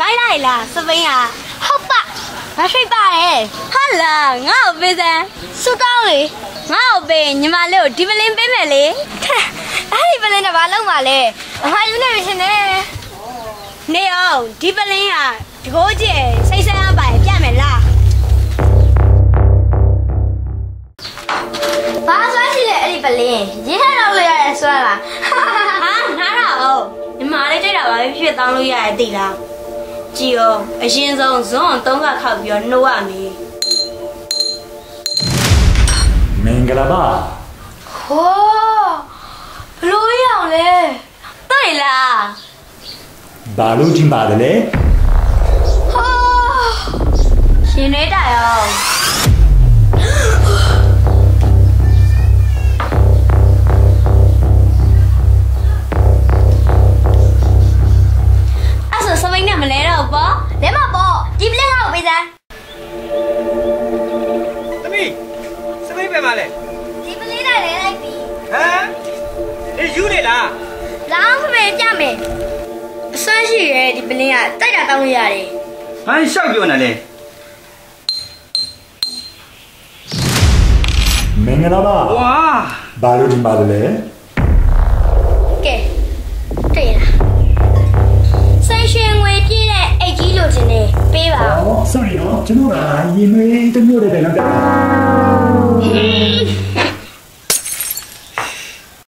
မိုင်းလိုက်လားစပိန်ကဟုတ်ပါဘာရှိပါလဲဟာလာငါ့ကိုပေးစမ်းစူတောင်းလေငါ့ကိုပေးညီမလေးကိုဒီပလင်းပေးမယ်လေအဲ့ဒီပလင်းနဲ့ဘာလုပ်မှာလဲအမယူနေပြီရှင်နေနေအောင်ဒီပလင်းကဒီကိုကျဲစိတ်ဆန်းအပိုင်ပြမယ်လားဘာဆွဲရှိလဲအဲ့ဒီပလင်းရေးထတော့လို့ရတယ်ဆွဲလားဟာနားတော့အောင်ညီမလေးတိုက်တာပါပဲဖြစ်ဖြစ်တောင်းလို့ရတယ်သိလား ကြည်အောင်အရင်ဆုံးဇွန်းအောင်သုံးခါခောက်ပြီးတော့နှိုးရမယ်မင်္ဂလာပါဟိုးဘလို့ရအောင်လဲတွေ့လားဘာလို့ထင်ပါတယ်လဲဟိုးရှင်နေတိုင် လဲဒီပလင်းနဲ့လဲလိုက်ပြီဟမ်ဒီယူနေလားလောင်းဖမေပြမယ်အစွမ်းရှိရဲ့ဒီပလင်းကတိုက်တာတောင်းလို့ရတယ်ဟမ်ရှောက်ပြောနေလေမင်္ဂလာပါဝါဘာလို့ထင်ပါတယ်လဲကဲတွေ့လားဆန်ရွှေငွေပြည့်တဲ့အိတ်ကြီးလိုချင်နေပေးပါဦးအော် sorry နော်ကျွန်တော်ကရင်မေးတစ်မျိုးတည်းပဲနော် morrer.